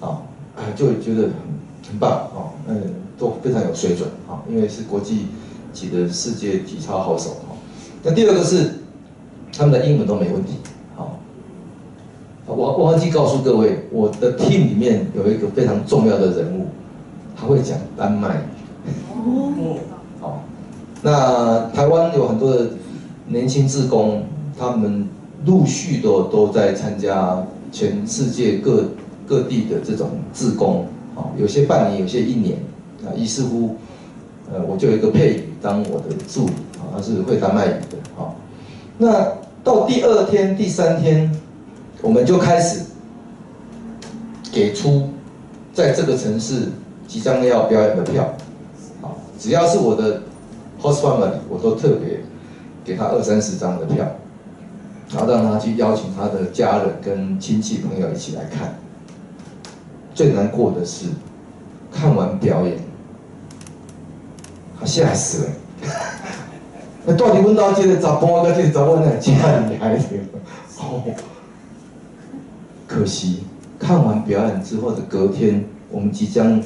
啊，哎，就觉得很很棒啊，嗯，都非常有水准啊，因为是国际级的世界体操好手啊。那第二个是他们的英文都没问题，好，我我忘记告诉各位，我的 team 里面有一个非常重要的人物，他会讲丹麦语。哦，好，那台湾有很多的年轻志工，他们陆续的都在参加全世界各各地的这种志工，啊，有些半年，有些一年，啊，于是乎，呃，我就有一个配语当我的助理。啊他是会丹麦语的，好，那到第二天、第三天，我们就开始给出在这个城市即将要表演的票，好，只要是我的 host family，我都特别给他二三十张的票，然后让他去邀请他的家人跟亲戚朋友一起来看。最难过的是，看完表演，他吓死了。那 到底问到这个查甫跟这个查某哪几个厉害点？哦，可惜看完表演之后的隔天，我们即将